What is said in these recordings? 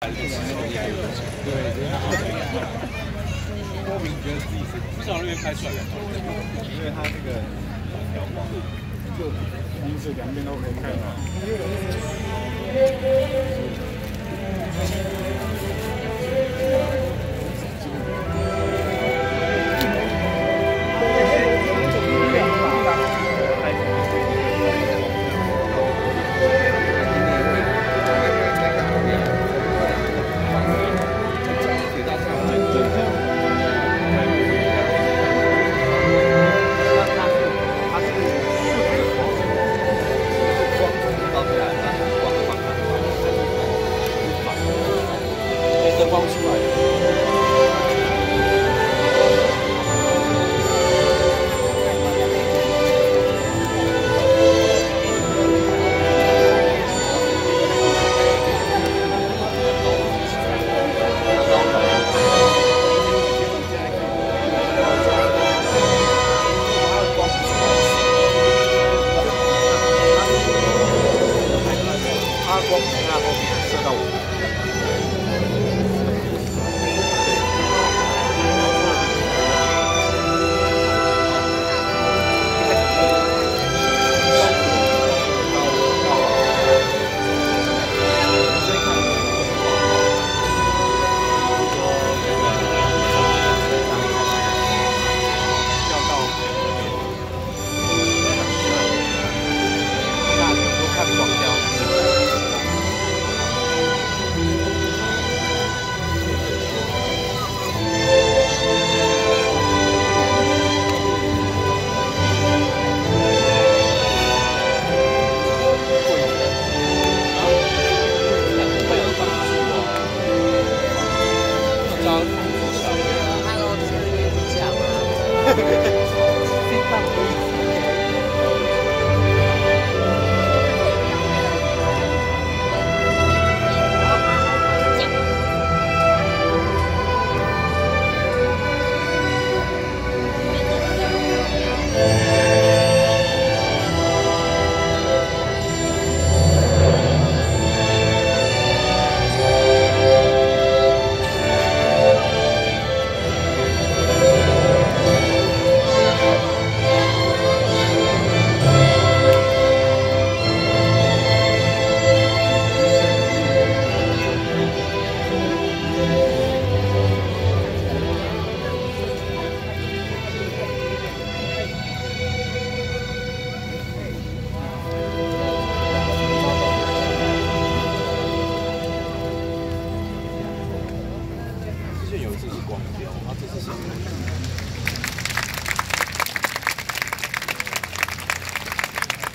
对，莫名觉得自己是从那边拍出来的，因为他这个调光，就同时两边都可以看到。vamos embora. Ha ha ha!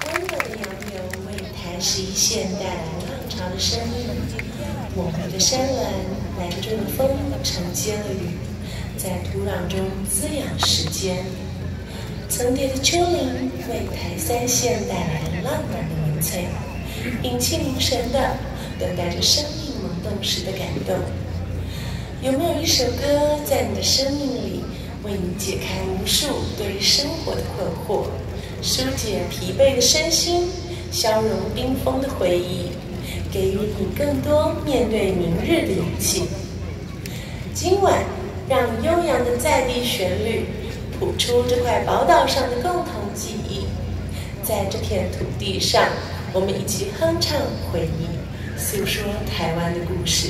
温暖的洋流为台十一线带来浪潮的声音。我们的山峦拦住了风，承接了雨，在土壤中滋养时间。层叠的丘陵为台三线带来了浪漫的民粹，屏气凝神的等待着生命萌动时的感动。有没有一首歌在你的生命里，为你解开无数对生活的困惑？疏解疲惫的身心，消融冰封的回忆，给予你更多面对明日的勇气。今晚，让悠扬的在地旋律谱出这块宝岛上的共同记忆。在这片土地上，我们一起哼唱回忆，诉说台湾的故事。